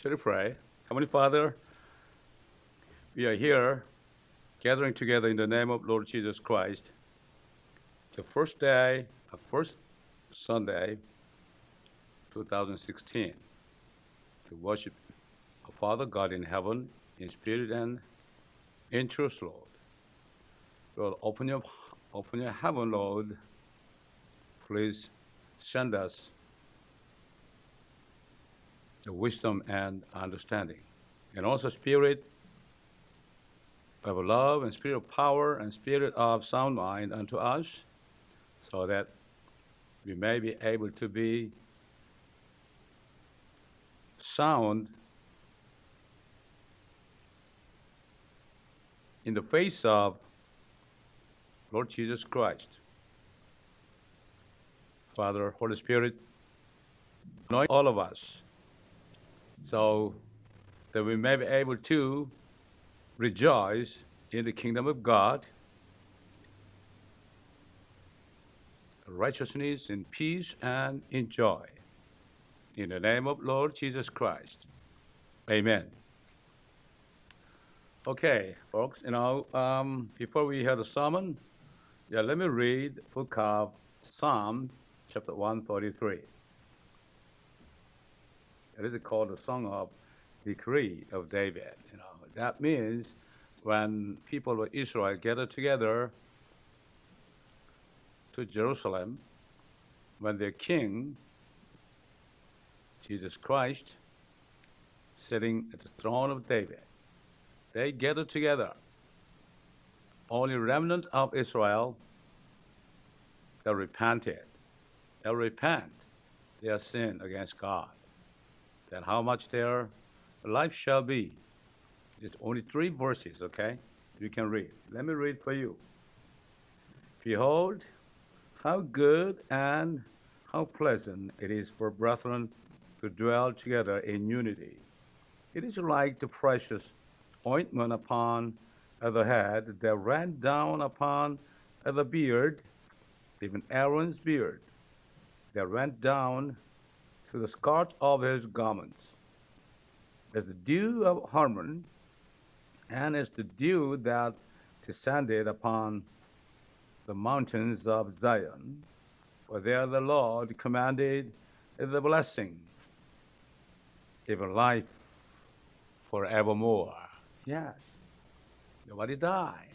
Shall we pray? Heavenly Father, we are here gathering together in the name of Lord Jesus Christ. The first day, the first Sunday, 2016, to worship our Father God in heaven, in spirit and in truth, Lord. Lord, open your, open your heaven, Lord. Please send us the wisdom and understanding. And also spirit of love and spirit of power and spirit of sound mind unto us, so that we may be able to be sound in the face of Lord Jesus Christ. Father, Holy Spirit, anoint all of us so that we may be able to rejoice in the kingdom of God, righteousness, in peace, and in joy. In the name of Lord Jesus Christ. Amen. Okay, folks, you know, um, before we hear the sermon, yeah, let me read book of Psalm chapter 133. It is called the Song of Decree of David. You know, that means when people of Israel gather together to Jerusalem, when their king, Jesus Christ, sitting at the throne of David, they gather together. Only remnant of Israel that repented, that repent their sin against God that how much their life shall be. It's only three verses, okay? You can read. Let me read for you. Behold, how good and how pleasant it is for brethren to dwell together in unity. It is like the precious ointment upon the head that ran down upon the beard, even Aaron's beard, that ran down to the skirt of his garments. As the dew of Hermon, and as the dew that descended upon the mountains of Zion, for there the Lord commanded the blessing, even life forevermore. Yes. Nobody die.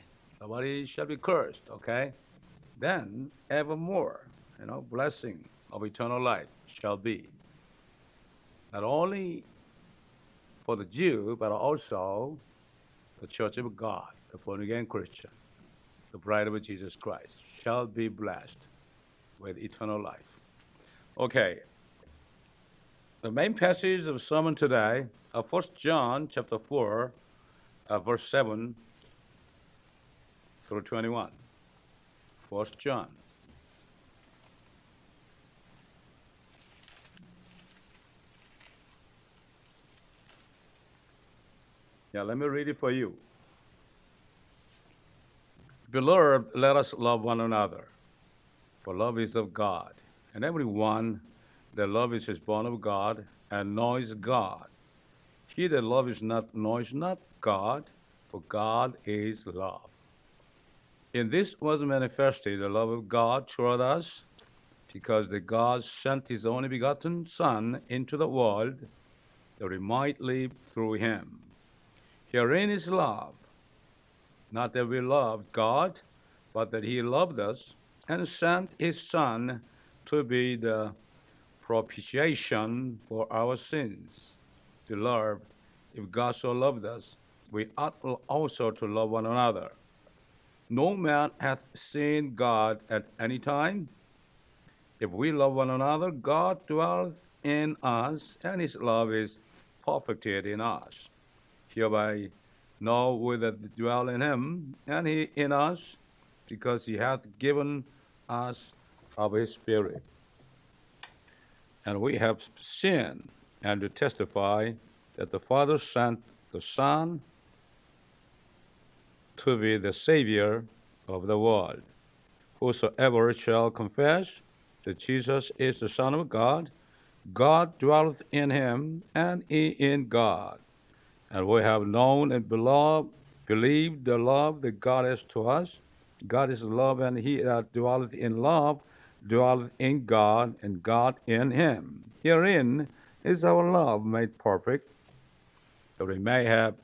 Nobody shall be cursed, okay? Then evermore, you know, blessing of eternal life shall be not only for the Jew, but also the church of God, the born again Christian, the bride of Jesus Christ, shall be blessed with eternal life. Okay. The main passage of sermon today are 1 John chapter 4, uh, verse 7 through 21. 1 John Yeah, let me read it for you. Beloved, let us love one another, for love is of God. And everyone that loves is born of God and knows God. He that loves not knows not God, for God is love. In this was manifested the love of God toward us, because the God sent his only begotten Son into the world that we might live through him. Herein is love, not that we loved God, but that He loved us and sent His Son to be the propitiation for our sins. Beloved, if God so loved us, we ought also to love one another. No man hath seen God at any time. If we love one another, God dwelleth in us, and his love is perfected in us hereby know we that dwell in him, and he in us, because he hath given us of his Spirit. And we have seen and to testify that the Father sent the Son to be the Savior of the world. Whosoever shall confess that Jesus is the Son of God, God dwelleth in him, and he in God. And we have known and beloved, believed the love that God has to us. God is love, and he that dwelleth in love dwelleth in God, and God in him. Herein is our love made perfect, that we may have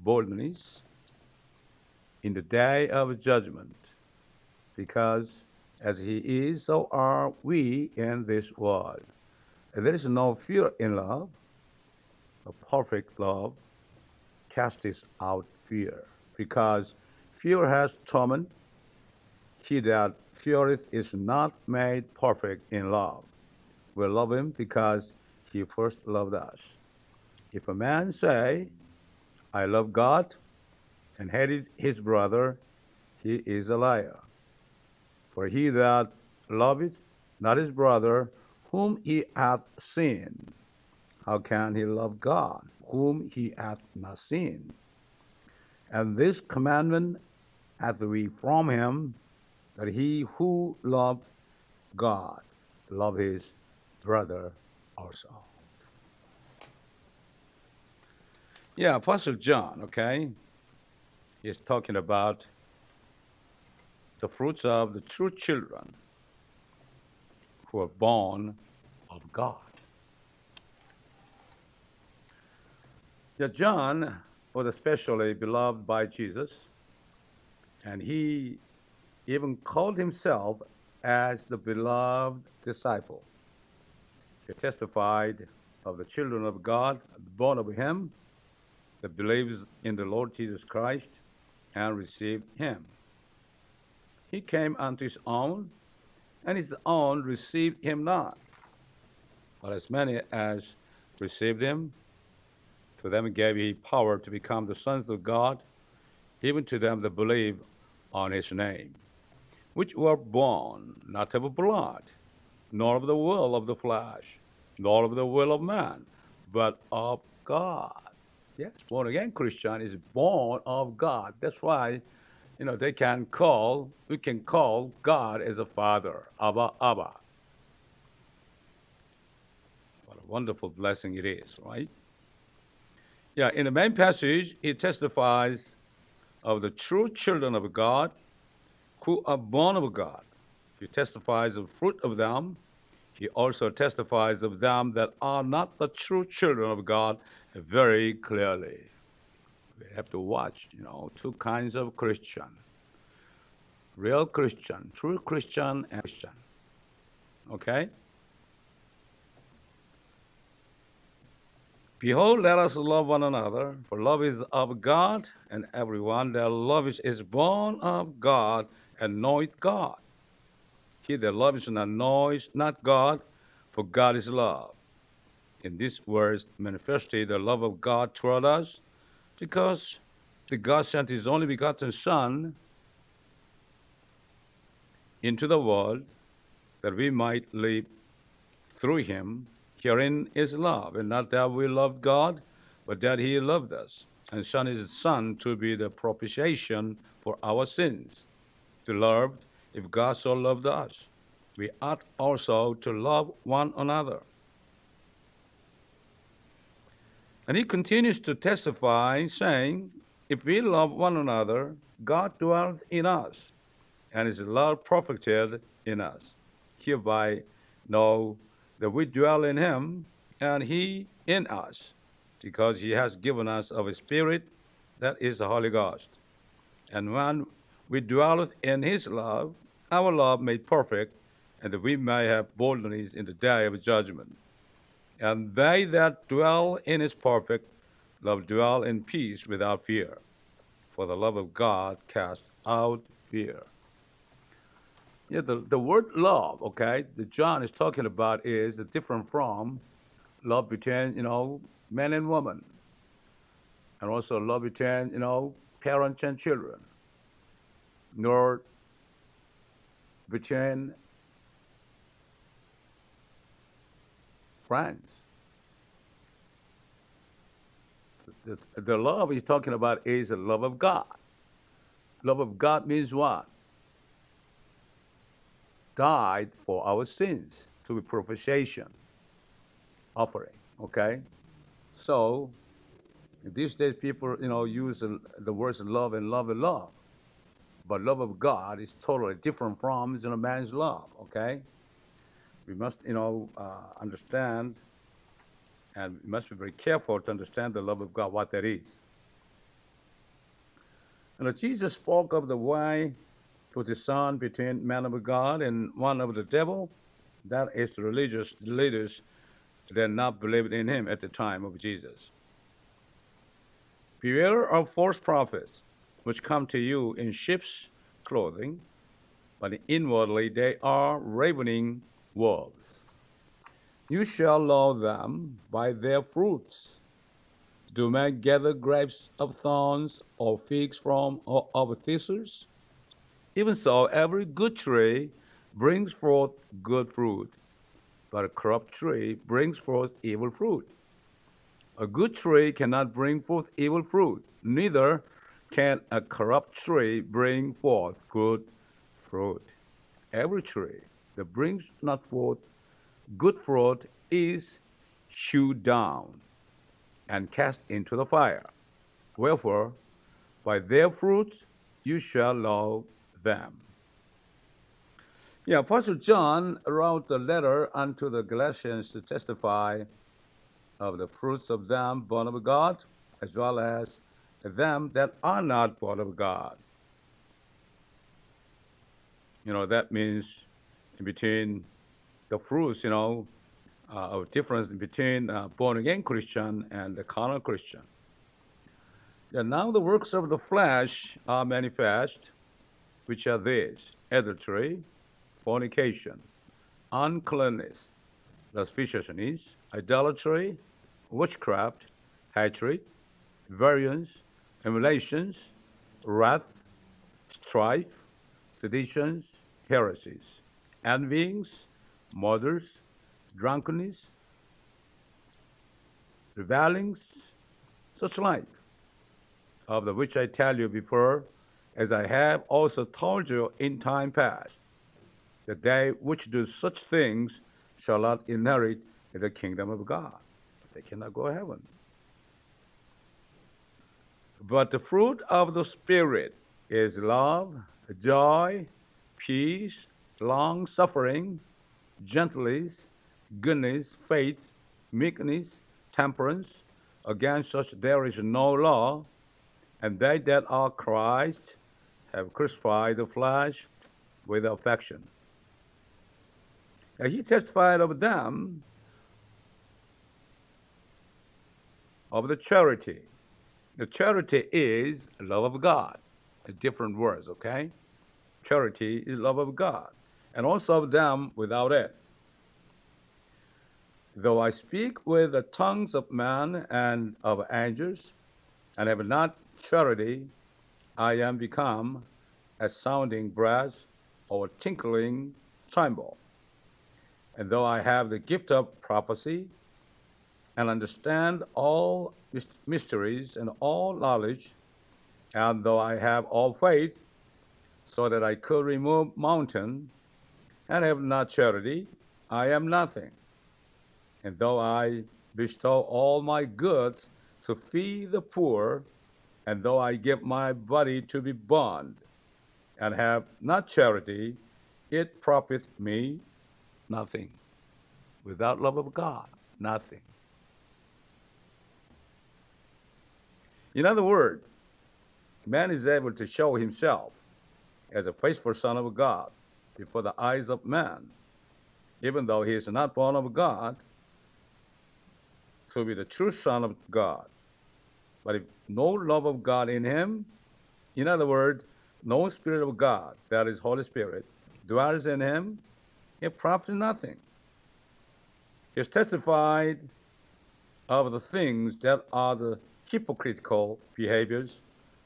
boldness in the day of judgment, because as he is, so are we in this world. And there is no fear in love. A perfect love casts out fear, because fear has torment. He that feareth is not made perfect in love. We love him because he first loved us. If a man say, I love God, and hated his brother, he is a liar. For he that loveth not his brother, whom he hath seen, how can he love God, whom he hath not seen? And this commandment hath we from him, that he who loved God love his brother also. Yeah, Apostle John, okay, is talking about the fruits of the true children who are born of God. Yeah, John was especially beloved by Jesus, and he even called himself as the beloved disciple. He testified of the children of God born of him that believes in the Lord Jesus Christ and received him. He came unto his own, and his own received him not. But as many as received him, to them gave he power to become the sons of God, even to them that believe on his name, which were born not of blood, nor of the will of the flesh, nor of the will of man, but of God. Yes, born again Christian is born of God. That's why, you know, they can call, we can call God as a father, Abba, Abba. What a wonderful blessing it is, right? Yeah, in the main passage, he testifies of the true children of God who are born of God. He testifies of fruit of them. He also testifies of them that are not the true children of God very clearly. We have to watch, you know, two kinds of Christian. Real Christian, true Christian and Christian. Okay? Behold, let us love one another, for love is of God, and everyone that loves is born of God and knoweth God. He that loves not knows not God, for God is love. In these words manifested the love of God toward us, because the God sent his only begotten Son into the world that we might live through him. Herein is love, and not that we loved God, but that he loved us, and sent his Son to be the propitiation for our sins. To love, if God so loved us, we ought also to love one another. And he continues to testify, saying, If we love one another, God dwells in us, and his love perfected in us. Hereby know that we dwell in him, and he in us, because he has given us of his Spirit, that is the Holy Ghost. And when we dwell in his love, our love made perfect, and that we may have boldness in the day of judgment. And they that dwell in his perfect love dwell in peace without fear. For the love of God casts out fear. Yeah, the, the word love, okay, that John is talking about is different from love between, you know, man and woman. And also love between, you know, parents and children. Nor between friends. The, the love he's talking about is the love of God. Love of God means what? Died for our sins to be propitiation. offering. Okay, so these days people you know use the, words love and love and love, but love of God is totally different from you know, man's love. Okay, we must you know uh, understand, and we must be very careful to understand the love of God, what that is. And Jesus spoke of the way to discern between man of God and one of the devil. That is the religious leaders that not believed in him at the time of Jesus. Beware of false prophets, which come to you in sheep's clothing, but inwardly they are ravening wolves. You shall know them by their fruits. Do men gather grapes of thorns or figs from or of thistles? Even so, every good tree brings forth good fruit, but a corrupt tree brings forth evil fruit. A good tree cannot bring forth evil fruit, neither can a corrupt tree bring forth good fruit. Every tree that brings not forth good fruit is hewed down and cast into the fire. Wherefore, by their fruits you shall know them. Yeah, Apostle John wrote the letter unto the Galatians to testify of the fruits of them born of God, as well as them that are not born of God. You know, that means between the fruits, you know, uh, of difference between uh, born again Christian and the carnal Christian. And now the works of the flesh are manifest, which are these adultery, fornication, uncleanness, lasciviousness, idolatry, witchcraft, hatred, variance, emulations, wrath, strife, seditions, heresies, envyings, murders, drunkenness, revilings, such like, of the which I tell you before, as I have also told you in time past, that they which do such things shall not inherit the kingdom of God. They cannot go to heaven. But the fruit of the Spirit is love, joy, peace, long suffering, gentleness, goodness, faith, meekness, temperance. Against such there is no law. And they that are Christ have crucified the flesh with affection. And he testified of them of the charity. The charity is love of God. Different words, okay? Charity is love of God, and also of them without it. Though I speak with the tongues of men and of angels, and have not charity, I am become a sounding brass or tinkling cymbal. And though I have the gift of prophecy and understand all mysteries and all knowledge, and though I have all faith, so that I could remove mountain, and have not charity, I am nothing. And though I bestow all my goods to feed the poor, and though I give my body to be burned, and have not charity, it profiteth me nothing. Without love of God, nothing. In other words, man is able to show himself as a faithful son of God before the eyes of man, even though he is not born of God, to be the true son of God. But if no love of God in him, in other words, no spirit of God, that is Holy Spirit, dwells in him, it profits nothing. He has testified of the things that are the hypocritical behaviors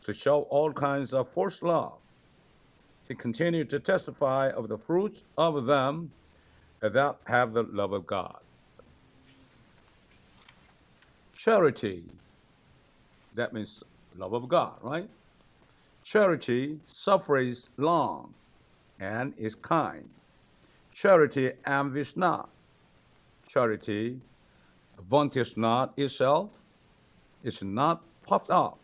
to show all kinds of false love. He continued to testify of the fruits of them that have the love of God. Charity, that means love of God, right? Charity suffers long and is kind. Charity envies not. Charity vaunteth not itself, is not puffed up,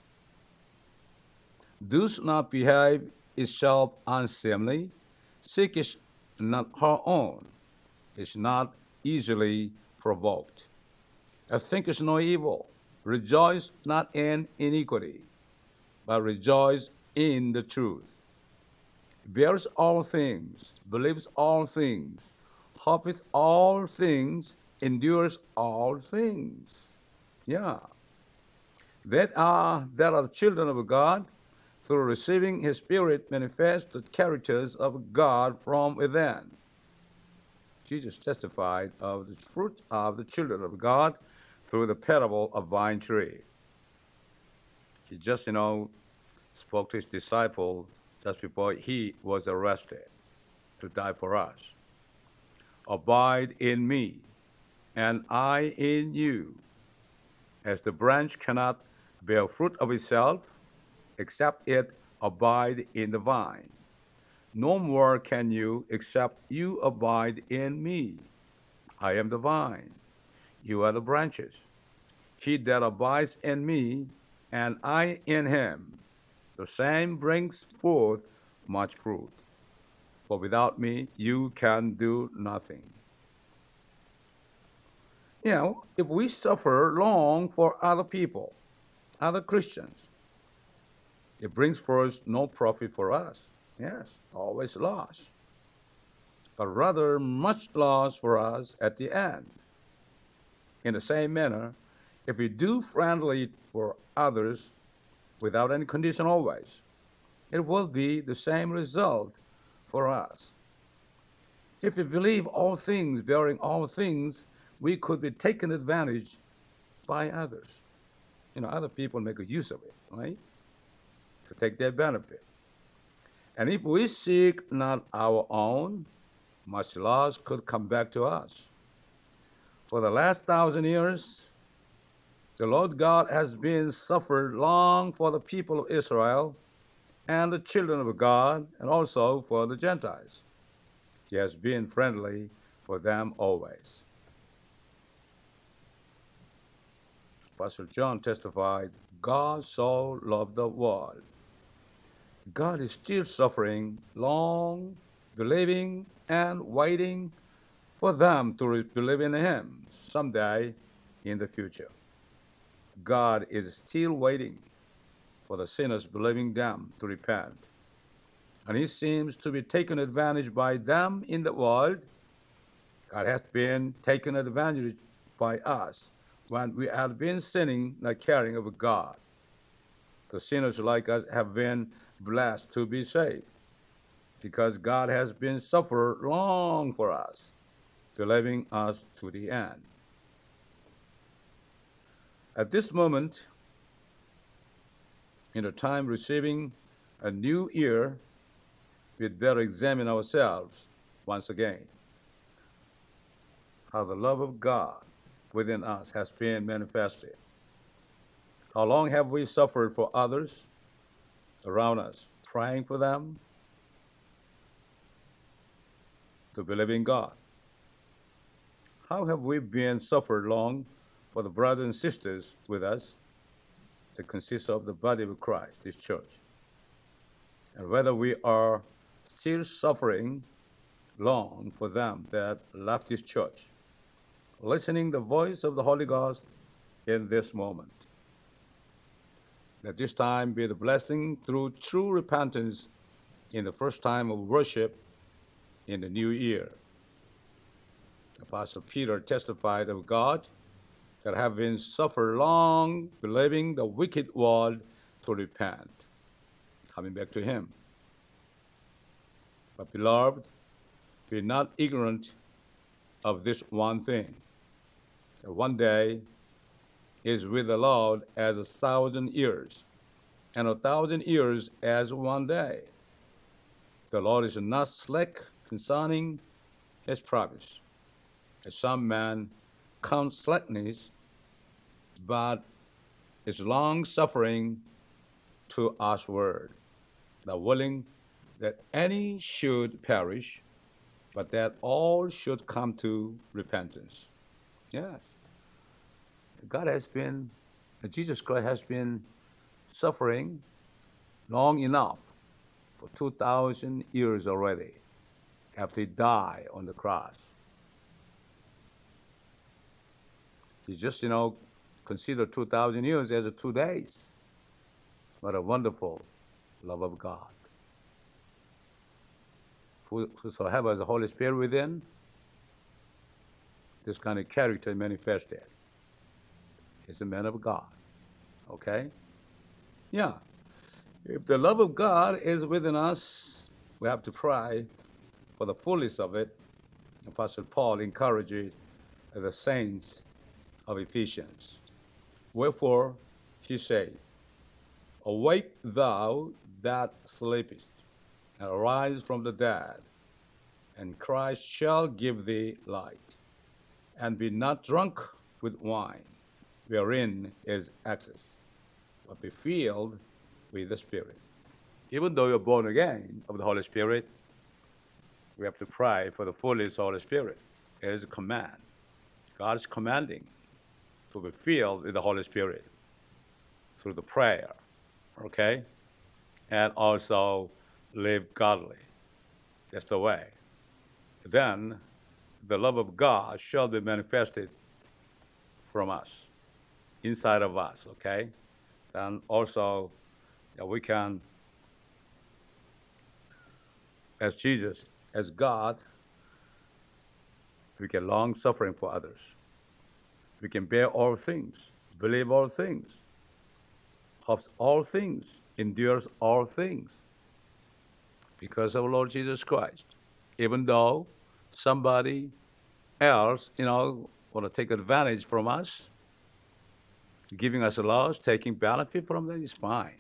does not behave itself unseemly, seeketh not her own, is not easily provoked. I think it's no evil. Rejoice not in iniquity, but rejoice in the truth. Bears all things, believes all things, hopeth all things, endures all things. Yeah. That are that are children of God, through receiving his spirit manifest the characters of God from within. Jesus testified of the fruit of the children of God through the parable of vine tree. He just, you know, spoke to his disciple just before he was arrested to die for us. Abide in me, and I in you. As the branch cannot bear fruit of itself, except it abide in the vine. No more can you except you abide in me. I am the vine, you are the branches. He that abides in me, and I in him, the same brings forth much fruit. For without me, you can do nothing. You know, if we suffer long for other people, other Christians, it brings forth no profit for us. Yes, always loss. But rather much loss for us at the end. In the same manner, if we do friendly for others without any condition always, it will be the same result for us. If we believe all things, bearing all things, we could be taken advantage by others. You know, other people make a use of it, right? to take their benefit. And if we seek not our own, much loss could come back to us. For the last thousand years, the Lord God has been suffered long for the people of Israel and the children of God, and also for the Gentiles. He has been friendly for them always. Pastor John testified, God so loved the world God is still suffering long, believing, and waiting for them to believe in Him someday in the future. God is still waiting for the sinners believing them to repent. And He seems to be taken advantage by them in the world. God has been taken advantage by us when we have been sinning, not caring of God. The sinners like us have been blessed to be saved because God has been suffered long for us, delivering us to the end. At this moment, in the time receiving a new year, we'd better examine ourselves once again. How the love of God within us has been manifested. How long have we suffered for others? around us, praying for them to believe in God. How have we been suffered long for the brothers and sisters with us that consist of the body of Christ, this church? And whether we are still suffering long for them that left this church, listening the voice of the Holy Ghost in this moment. Let this time be the blessing through true repentance in the first time of worship in the new year. Apostle Peter testified of God that having suffered long, believing the wicked world to repent, coming back to him. But beloved, be not ignorant of this one thing, that one day is with the Lord as a thousand years, and a thousand years as one day. The Lord is not slack concerning his promise, some men count slackness, but is long suffering to us word, not willing that any should perish, but that all should come to repentance. Yes. God has been, Jesus Christ has been suffering long enough for 2,000 years already after he died on the cross. He just, you know, consider 2,000 years as two days. What a wonderful love of God. Who- Whosoever has the Holy Spirit within, this kind of character manifested. He's a man of God. Okay? Yeah. If the love of God is within us, we have to pray for the fullness of it. Apostle Paul encourages the saints of Ephesians. Wherefore, he said, Awake thou that sleepest, and arise from the dead, and Christ shall give thee light. And be not drunk with wine, wherein is excess, but be filled with the Spirit. Even though you're born again of the Holy Spirit, we have to pray for the fullness of the Holy Spirit. It is a command. God is commanding to be filled with the Holy Spirit through the prayer, okay? And also live godly. That's the way. Then the love of God shall be manifested from us, inside of us, okay? Then also yeah, we can, as Jesus, as God, we can long suffering for others. We can bear all things, believe all things, hopes all things, endures all things because of Lord Jesus Christ. Even though somebody else, you know, want to take advantage from us, giving us a loss, taking benefit from them is fine.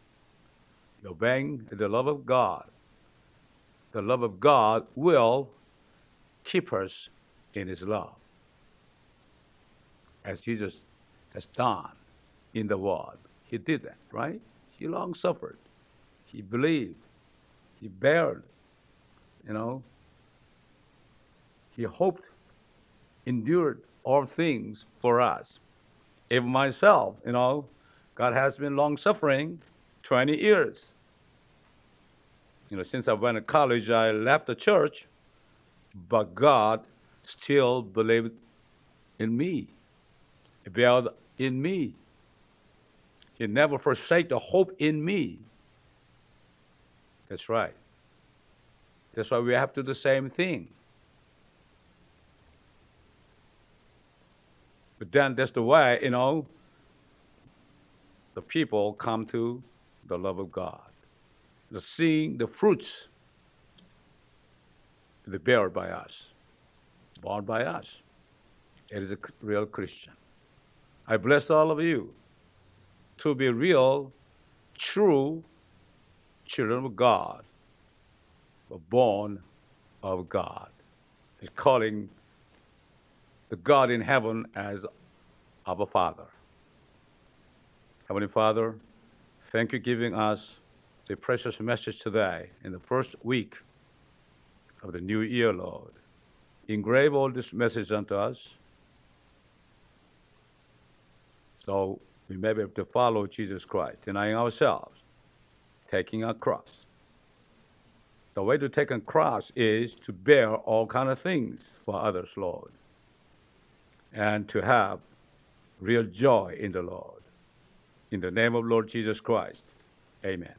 Obeying the love of God. The love of God will keep us in His love, as Jesus has done in the world. He did that, right? He long suffered. He believed. He bared. You know. He hoped, endured all things for us. Even myself, you know, God has been long suffering 20 years. You know, since I went to college, I left the church, but God still believed in me. He in me. He never forsake the hope in me. That's right. That's why we have to do the same thing. But then that's the way, you know, the people come to the love of God. The seeing the fruits that bear by us, born by us. It is a real Christian. I bless all of you to be real, true children of God, born of God. He's calling the God in heaven as our Father. Heavenly Father, thank you giving us the precious message today in the first week of the new year, Lord. Engrave all this message unto us so we may be able to follow Jesus Christ, denying ourselves, taking our cross. The way to take a cross is to bear all kind of things for others, Lord, and to have real joy in the Lord. In the name of Lord Jesus Christ, amen.